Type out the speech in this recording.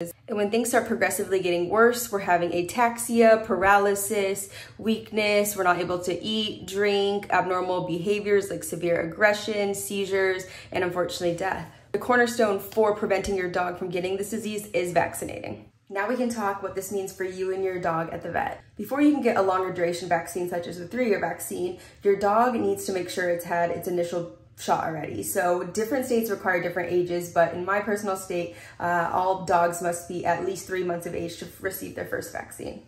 And when things start progressively getting worse, we're having ataxia, paralysis, weakness, we're not able to eat, drink, abnormal behaviors like severe aggression, seizures, and unfortunately death. The cornerstone for preventing your dog from getting this disease is vaccinating. Now we can talk what this means for you and your dog at the vet. Before you can get a longer duration vaccine such as a three-year vaccine, your dog needs to make sure it's had its initial shot already. So different states require different ages, but in my personal state, uh, all dogs must be at least three months of age to receive their first vaccine.